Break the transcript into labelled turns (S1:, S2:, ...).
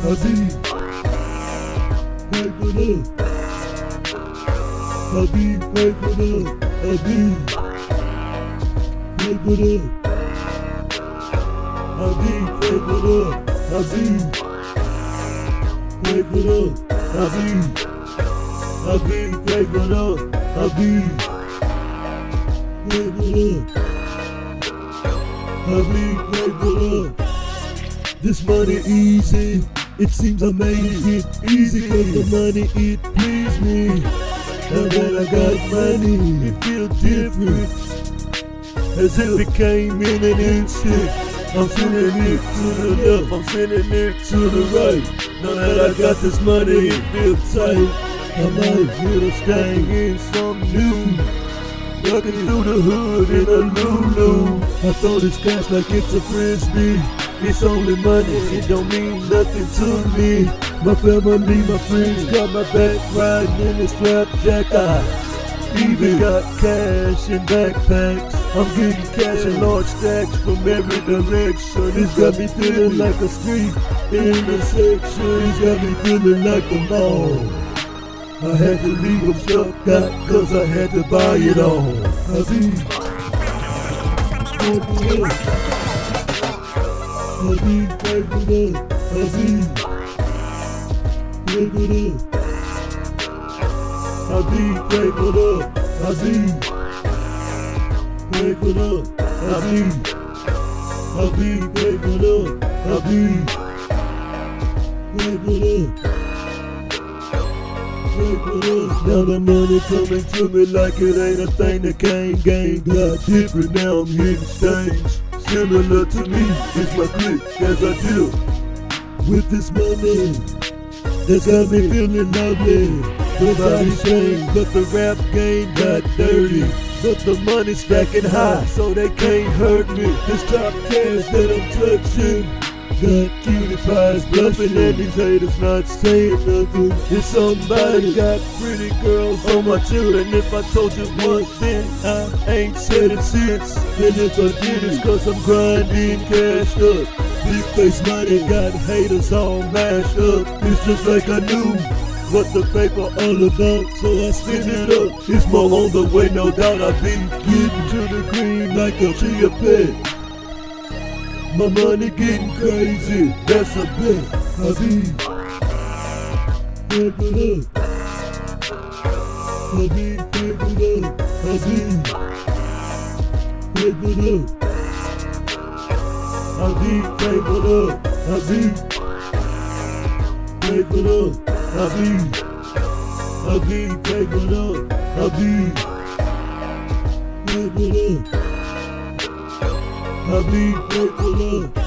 S1: Habib. Wake it up. Habib, wake it up. Habib. Wake it up. Habib, wake it up. Habib. Wake it up. Habib. Habib, wake it up. Habib. Wake it up. Habib, wake it up. This money easy it seems I made it easy Cause the money it pleased me. Now that I got money, it feels different. As if it came in an instant. I'm sending it to the left, I'm sending it to the right. Now that I got this money, it feels tight. I might hit a stang in some new. Walking through the hood in a Lulu. I throw this cash like it's a frisbee. It's only money, it don't mean nothing to me. My family, my friends got my back riding in strap jack. I even got cash in backpacks. I'm getting cash in large stacks from every direction. It's got me feeling like a street intersection. It's got me feeling like a mall. I had to leave them stuck out cause I had to buy it all. Habib. Habib. Habib, Habib, Habib. Habib. Habib, Habib, Habib. Habib. Habib. Habib, Habib, Habib. Now the money coming to me like it ain't a thing that came game got different. Now I'm hitting stains. Similar to me, it's my click as I deal with this money. That's got me feeling lovely. Nobody changed, but the rap game got dirty. But the money's stacking high, so they can't hurt me. This top cash that I'm touching. Got cutie pies bluffing and these haters not saying nothing. If somebody got pretty girls on my children, if I told you once, then I ain't said it since. And if I did, it's cause I'm grinding cash up. Big face money got haters all mashed up. It's just like I knew what the paper all about, so I spin it up. It's more on the way, no doubt. I be getting to the green like a chia pet. My money getting crazy, that's a bet. Habib. Pep it up. Habib, pep it up. Habib. Pep it up. Habib, pep it up. Habib. Pep it up. Habib. Habib, pep it up. Habib. Pep it up. Habib, make love.